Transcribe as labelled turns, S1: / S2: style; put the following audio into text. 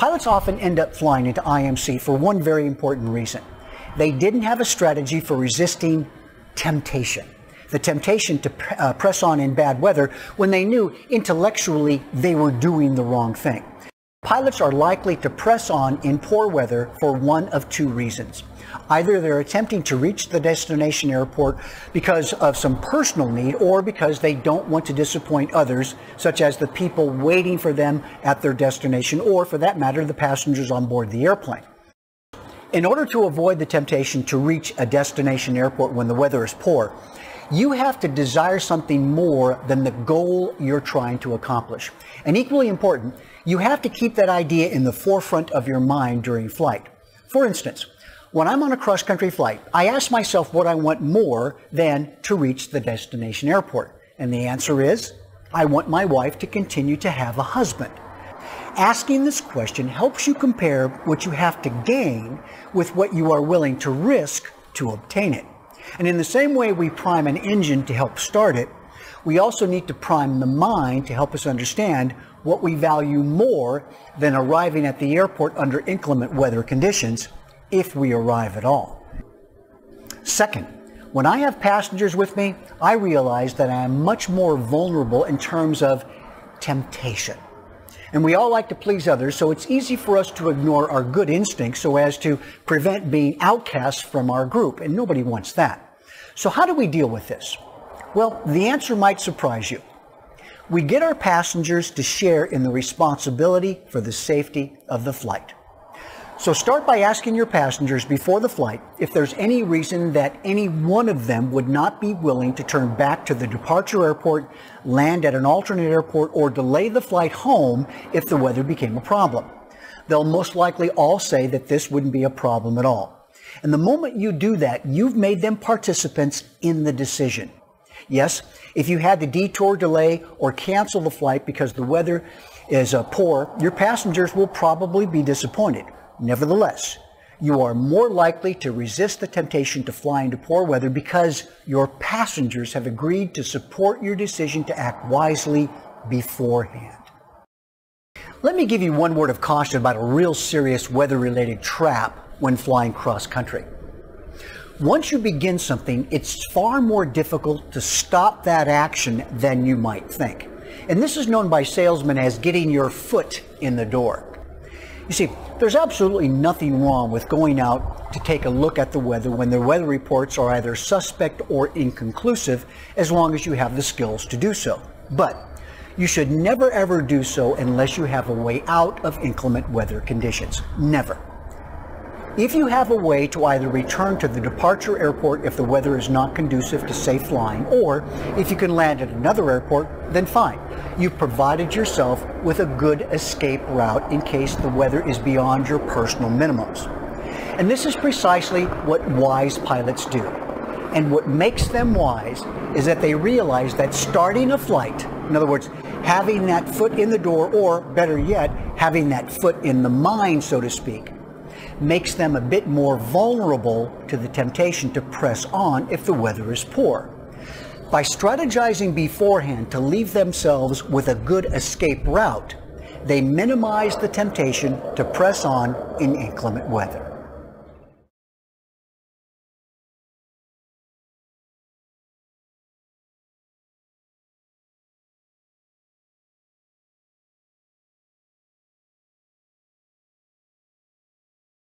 S1: Pilots often end up flying into IMC for one very important reason. They didn't have a strategy for resisting temptation. The temptation to uh, press on in bad weather when they knew intellectually they were doing the wrong thing. Pilots are likely to press on in poor weather for one of two reasons. Either they're attempting to reach the destination airport because of some personal need or because they don't want to disappoint others, such as the people waiting for them at their destination or, for that matter, the passengers on board the airplane. In order to avoid the temptation to reach a destination airport when the weather is poor, you have to desire something more than the goal you're trying to accomplish. And equally important, you have to keep that idea in the forefront of your mind during flight. For instance, when I'm on a cross country flight, I ask myself what I want more than to reach the destination airport. And the answer is, I want my wife to continue to have a husband. Asking this question helps you compare what you have to gain with what you are willing to risk to obtain it. And in the same way we prime an engine to help start it, we also need to prime the mind to help us understand what we value more than arriving at the airport under inclement weather conditions, if we arrive at all. Second, when I have passengers with me, I realize that I am much more vulnerable in terms of temptation. And we all like to please others, so it's easy for us to ignore our good instincts so as to prevent being outcasts from our group, and nobody wants that. So how do we deal with this? Well, the answer might surprise you. We get our passengers to share in the responsibility for the safety of the flight. So start by asking your passengers before the flight if there's any reason that any one of them would not be willing to turn back to the departure airport, land at an alternate airport, or delay the flight home if the weather became a problem. They'll most likely all say that this wouldn't be a problem at all. And the moment you do that, you've made them participants in the decision. Yes, if you had to detour, delay, or cancel the flight because the weather is uh, poor, your passengers will probably be disappointed. Nevertheless, you are more likely to resist the temptation to fly into poor weather because your passengers have agreed to support your decision to act wisely beforehand. Let me give you one word of caution about a real serious weather-related trap when flying cross-country. Once you begin something, it's far more difficult to stop that action than you might think. And this is known by salesmen as getting your foot in the door. You see, there's absolutely nothing wrong with going out to take a look at the weather when the weather reports are either suspect or inconclusive, as long as you have the skills to do so. But you should never ever do so unless you have a way out of inclement weather conditions. Never. If you have a way to either return to the departure airport if the weather is not conducive to safe flying, or if you can land at another airport, then fine. You've provided yourself with a good escape route in case the weather is beyond your personal minimums. And this is precisely what wise pilots do. And what makes them wise is that they realize that starting a flight, in other words, having that foot in the door, or better yet, having that foot in the mind, so to speak, makes them a bit more vulnerable to the temptation to press on if the weather is poor. By strategizing beforehand to leave themselves with a good escape route, they minimize the temptation to press on in inclement weather.